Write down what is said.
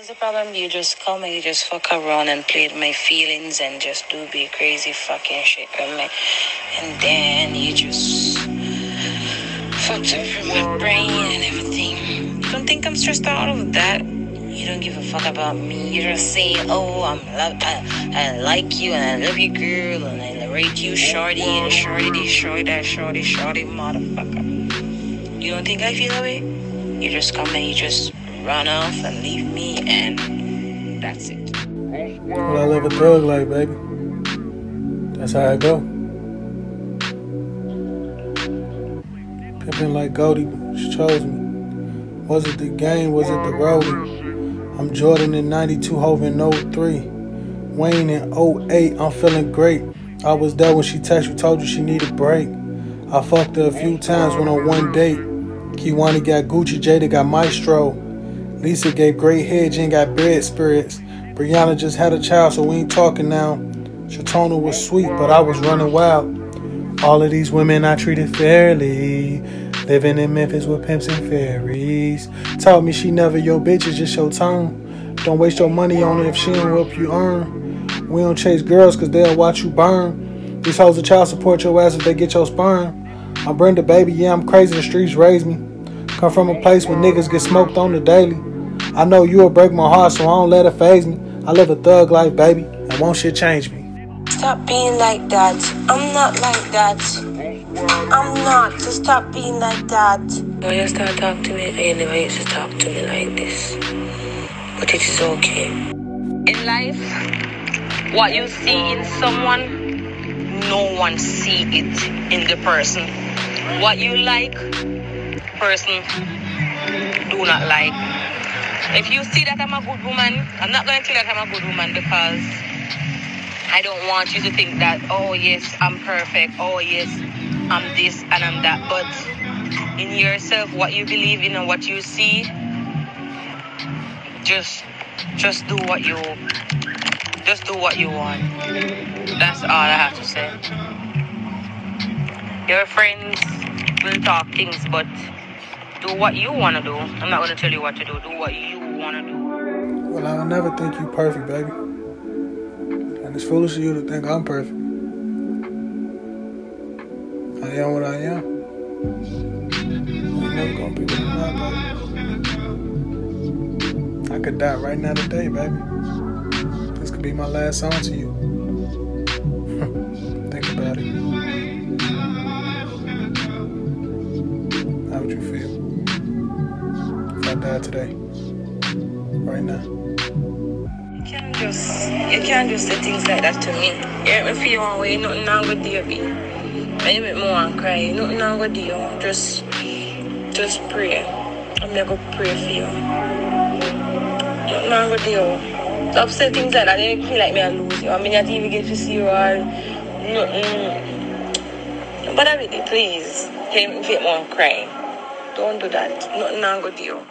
What's the problem? You just come and you just fuck around and play with my feelings and just do be crazy fucking shit with me. And then you just fucked up my brain and everything. You don't think I'm stressed out of that? You don't give a fuck about me. You just say, oh, I'm love, I, I like you and I love you, girl, and I rate you, shorty, and shorty this, shorty that, shorty, shorty, motherfucker. You don't think I feel that way? You just come and you just run off and leave me, and that's it. Well, I live a thug life, baby. That's how I go. Pimping like Goldie, she chose me. Was it the game? Was it the roadie? I'm Jordan in 92, Hov in 03. Wayne in 08, I'm feeling great. I was there when she texted you, told you she needed a break. I fucked her a few times, went on one date. Kiwani got Gucci, Jada got Maestro. Lisa gave great head, Jen got bad spirits. Brianna just had a child, so we ain't talking now. Shatona was sweet, but I was running wild. All of these women I treated fairly. Living in Memphis with pimps and fairies. Taught me she never your bitch, it's just your tone. Don't waste your money on her if she don't help you earn. We don't chase girls cause they'll watch you burn. These hoes a child support your ass if they get your sperm. I'm Brenda, baby, yeah, I'm crazy, the streets raised me. Come from a place where niggas get smoked on the daily. I know you'll break my heart, so I don't let it phase me. I live a thug life, baby, and won't shit change me. Stop being like that. I'm not like that. I'm not. So stop being like that. When you start talking to me, you never used to talk to me like this. But it is okay. In life, what you see in someone, no one see it in the person. What you like, person do not like. If you see that I'm a good woman, I'm not going to tell you that I'm a good woman because I don't want you to think that, oh yes, I'm perfect, oh yes, I'm this and I'm that. But in yourself, what you believe in and what you see, just just do what you just do what you want. That's all I have to say. Your friends will talk things, but do what you want to do. I'm not going to tell you what to do. Do what you want to do. Well, I'll never think you perfect, baby. And it's foolish of you to think I'm perfect. I am what I am. I'm never gonna be what I'm not, baby. I could die right now today, baby. This could be my last song to you. think about it. How would you feel if I died today? Right now? You can't just you can't just say things like that to me. You make me feel one way, nothing wrong with you, be. You make me want to cry. Nothing wrong with you. Just just pray. I'm gonna pray for you. Nothing wrong with you. Stop saying things like that. They make me feel like me I lose you. I mean, I didn't even get to see you or nothing. But I really, please. You make me feel more cry. Don't do that. Nothing wrong with you.